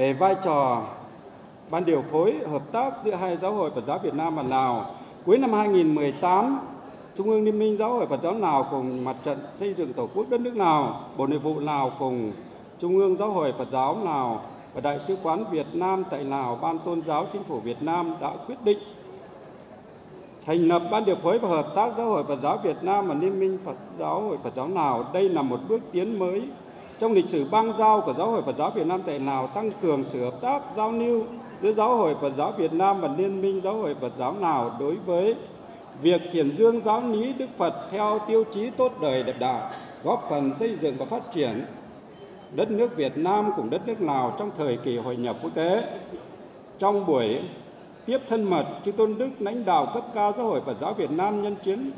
về vai trò ban điều phối hợp tác giữa hai giáo hội Phật giáo Việt Nam và Lào. Cuối năm 2018, Trung ương Liên minh Giáo hội Phật giáo Lào cùng Mặt trận xây dựng Tổ quốc đất nước Lào, Bộ Nội vụ Lào cùng Trung ương Giáo hội Phật giáo Lào và Đại sứ quán Việt Nam tại Lào, Ban tôn giáo Chính phủ Việt Nam đã quyết định thành lập Ban điều phối và hợp tác Giáo hội Phật giáo Việt Nam và Liên minh Phật giáo hội Phật giáo Lào. Đây là một bước tiến mới trong lịch sử bang giao của Giáo hội Phật giáo Việt Nam tại Lào tăng cường sự hợp tác, giao lưu giữa Giáo hội Phật giáo Việt Nam và Liên minh Giáo hội Phật giáo Lào đối với việc triển dương giáo lý Đức Phật theo tiêu chí tốt đời đẹp đạo, góp phần xây dựng và phát triển đất nước Việt Nam cùng đất nước Lào trong thời kỳ hội nhập quốc tế. Trong buổi tiếp thân mật, Chư Tôn Đức lãnh đạo cấp cao Giáo hội Phật giáo Việt Nam nhân chuyến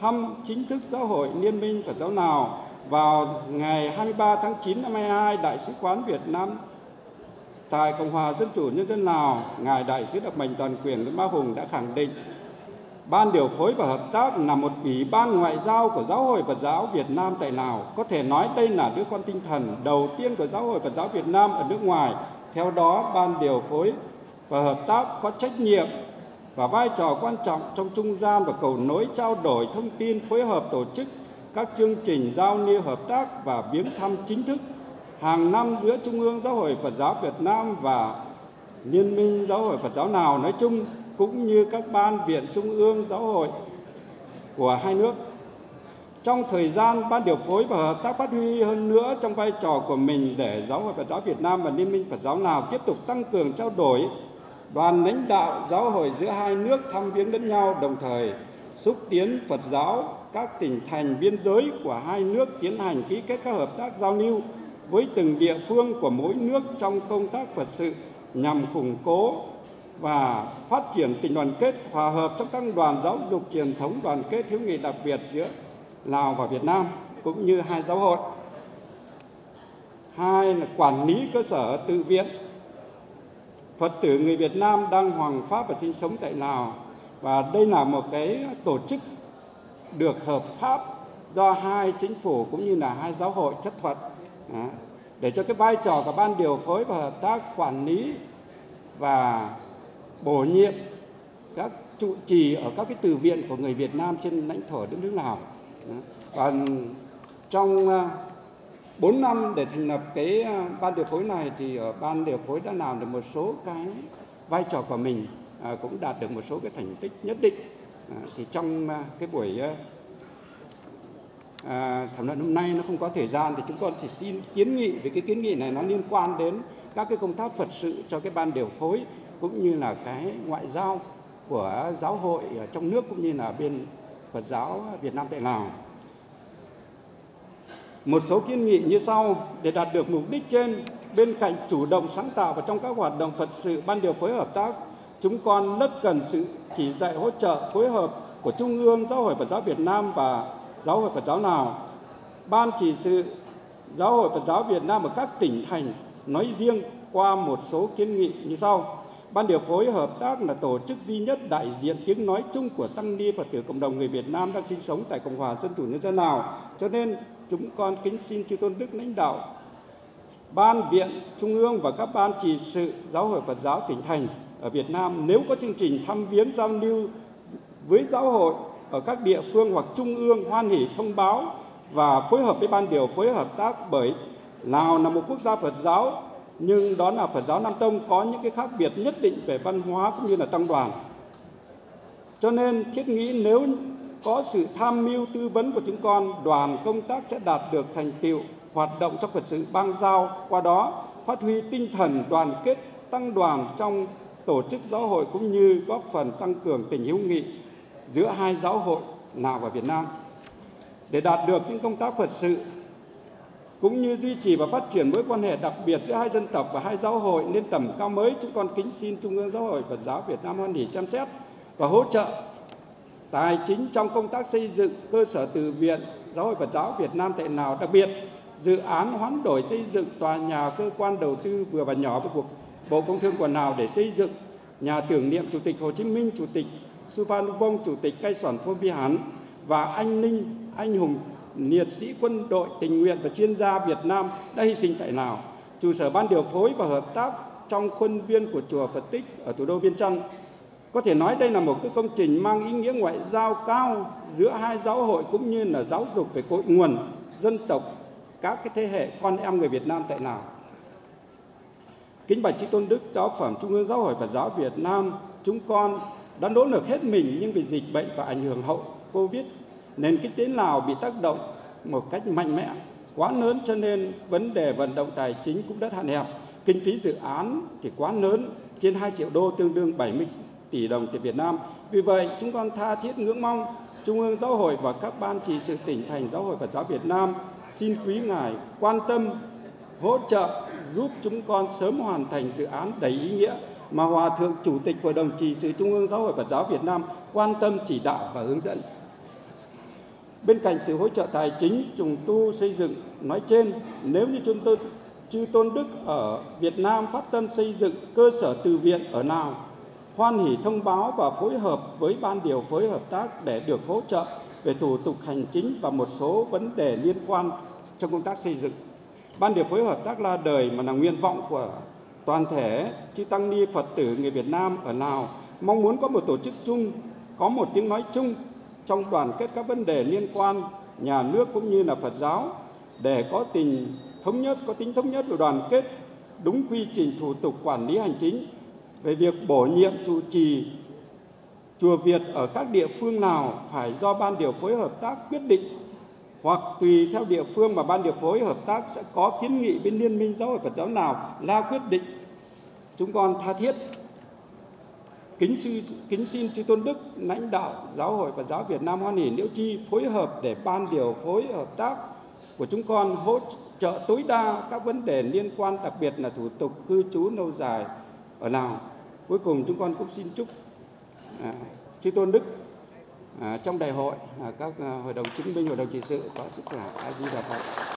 thăm chính thức Giáo hội Liên minh Phật giáo Lào vào ngày 23 tháng 9 năm 22, Đại sứ quán Việt Nam tại Cộng hòa Dân chủ Nhân dân Lào, Ngài Đại sứ đặc mệnh toàn quyền Nguyễn Ba Hùng đã khẳng định Ban điều phối và hợp tác là một ủy ban ngoại giao của Giáo hội Phật giáo Việt Nam tại Lào. Có thể nói đây là đứa con tinh thần đầu tiên của Giáo hội Phật giáo Việt Nam ở nước ngoài. Theo đó, Ban điều phối và hợp tác có trách nhiệm và vai trò quan trọng trong trung gian và cầu nối trao đổi thông tin phối hợp tổ chức các chương trình giao lưu hợp tác và viếng thăm chính thức hàng năm giữa Trung ương Giáo hội Phật giáo Việt Nam và Liên minh Giáo hội Phật giáo Lào nói chung cũng như các ban viện trung ương giáo hội của hai nước. Trong thời gian ban điều phối và hợp tác phát huy hơn nữa trong vai trò của mình để Giáo hội Phật giáo Việt Nam và Liên minh Phật giáo Lào tiếp tục tăng cường trao đổi, đoàn lãnh đạo giáo hội giữa hai nước thăm viếng lẫn nhau, đồng thời xúc tiến Phật giáo các tỉnh thành biên giới của hai nước tiến hành ký kết các hợp tác giao lưu với từng địa phương của mỗi nước trong công tác Phật sự nhằm củng cố và phát triển tình đoàn kết, hòa hợp trong các đoàn giáo dục truyền thống, đoàn kết hữu nghị đặc biệt giữa Lào và Việt Nam, cũng như hai giáo hội. Hai là quản lý cơ sở tự viện. Phật tử người Việt Nam đang hoàng pháp và sinh sống tại Lào và đây là một cái tổ chức được hợp pháp do hai chính phủ cũng như là hai giáo hội chấp thuận để cho cái vai trò của ban điều phối và hợp tác quản lý và bổ nhiệm các trụ trì ở các cái từ viện của người Việt Nam trên lãnh thổ đất nước Lào. Và trong à, 4 năm để thành lập cái à, ban điều phối này thì ở ban điều phối đã làm được một số cái vai trò của mình à, cũng đạt được một số cái thành tích nhất định. À, thì trong à, cái buổi à, à, thảo luận hôm nay nó không có thời gian thì chúng con chỉ xin kiến nghị về cái kiến nghị này nó liên quan đến các cái công tác Phật sự cho cái ban điều phối cũng như là cái ngoại giao của giáo hội ở trong nước cũng như là bên Phật giáo Việt Nam tại Lào. Một số kiến nghị như sau để đạt được mục đích trên bên cạnh chủ động sáng tạo và trong các hoạt động Phật sự ban điều phối hợp tác chúng con rất cần sự chỉ dạy hỗ trợ, phối hợp của Trung ương Giáo hội Phật giáo Việt Nam và Giáo hội Phật giáo Lào. Ban chỉ sự Giáo hội Phật giáo Việt Nam ở các tỉnh thành nói riêng qua một số kiến nghị như sau. Ban điều phối hợp tác là tổ chức duy nhất đại diện tiếng nói chung của tăng ni Phật tử cộng đồng người Việt Nam đang sinh sống tại Cộng hòa Dân chủ Nhân dân Lào. Cho nên chúng con kính xin chư tôn đức lãnh đạo ban viện, trung ương và các ban chỉ sự giáo hội Phật giáo tỉnh thành ở Việt Nam nếu có chương trình thăm viếng giao lưu với giáo hội ở các địa phương hoặc trung ương hoan hỷ thông báo và phối hợp với ban điều phối hợp tác bởi Lào là một quốc gia Phật giáo nhưng đó là Phật giáo Nam Tông có những cái khác biệt nhất định về văn hóa cũng như là tăng đoàn. Cho nên thiết nghĩ nếu có sự tham mưu tư vấn của chúng con, đoàn công tác sẽ đạt được thành tiệu hoạt động trong Phật sự bang giao, qua đó phát huy tinh thần đoàn kết tăng đoàn trong tổ chức giáo hội cũng như góp phần tăng cường tình hữu nghị giữa hai giáo hội Lào và Việt Nam. Để đạt được những công tác Phật sự cũng như duy trì và phát triển mối quan hệ đặc biệt giữa hai dân tộc và hai giáo hội lên tầm cao mới, chúng con kính xin Trung ương Giáo hội Phật giáo Việt Nam hoan hỷ xem xét và hỗ trợ tài chính trong công tác xây dựng cơ sở từ viện Giáo hội Phật giáo Việt Nam tại Lào, đặc biệt dự án hoán đổi xây dựng tòa nhà cơ quan đầu tư vừa và nhỏ với cuộc Bộ Công Thương của nào để xây dựng nhà tưởng niệm Chủ tịch Hồ Chí Minh, Chủ tịch Suphanuvong, Chủ tịch Cây Sòn Phô Vi Hán và anh Ninh, anh hùng liệt sĩ quân đội tình nguyện và chuyên gia Việt Nam đã hy sinh tại Lào. trụ sở ban điều phối và hợp tác trong khuôn viên của chùa Phật Tích ở thủ đô Viên Chăn. Có thể nói đây là một cái công trình mang ý nghĩa ngoại giao cao giữa hai giáo hội cũng như là giáo dục về cội nguồn dân tộc các cái thế hệ con em người Việt Nam tại Lào. Kính bạch Chí Tôn Đức, Giáo phẩm Trung ương Giáo hội Phật giáo Việt Nam, chúng con đã nỗ lực hết mình nhưng vì dịch bệnh và ảnh hưởng hậu Covid, nền kinh tế Lào bị tác động một cách mạnh mẽ, quá lớn cho nên vấn đề vận động tài chính cũng rất hạn hẹp. Kinh phí dự án thì quá lớn, trên 2 triệu đô tương đương 70 tỷ đồng tiền Việt Nam. Vì vậy, chúng con tha thiết ngưỡng mong Trung ương Giáo hội và các ban trị sự tỉnh thành Giáo hội Phật giáo Việt Nam xin quý Ngài quan tâm, hỗ trợ giúp chúng con sớm hoàn thành dự án đầy ý nghĩa mà Hòa Thượng Chủ tịch Hội đồng Trì sự Trung ương Giáo hội Phật giáo Việt Nam quan tâm chỉ đạo và hướng dẫn. Bên cạnh sự hỗ trợ tài chính trùng tu xây dựng nói trên, nếu như chúng tôi chư Tôn Đức ở Việt Nam phát tâm xây dựng cơ sở từ viện ở nào, hoan hỷ thông báo và phối hợp với ban điều phối hợp tác để được hỗ trợ về thủ tục hành chính và một số vấn đề liên quan trong công tác xây dựng. Ban điều phối hợp tác là đời mà là nguyện vọng của toàn thể chư tăng ni Phật tử người Việt Nam ở Lào mong muốn có một tổ chức chung, có một tiếng nói chung trong đoàn kết các vấn đề liên quan nhà nước cũng như là Phật giáo để có tình thống nhất, có tính thống nhất và đoàn kết đúng quy trình thủ tục quản lý hành chính về việc bổ nhiệm trụ trì chùa Việt ở các địa phương nào phải do ban điều phối hợp tác quyết định hoặc tùy theo địa phương mà ban điều phối hợp tác sẽ có kiến nghị với liên minh giáo hội Phật giáo nào là quyết định. Chúng con tha thiết kính sư kính xin chư tôn đức lãnh đạo giáo hội Phật giáo Việt Nam hoan hỷ liễu chi phối hợp để ban điều phối hợp tác của chúng con hỗ trợ tối đa các vấn đề liên quan đặc biệt là thủ tục cư trú lâu dài ở Lào. Cuối cùng chúng con cũng xin chúc à, chư tôn đức À, trong đại hội à, các à, hội đồng chứng minh, hội đồng trị sự có sức khỏe a di đà phật.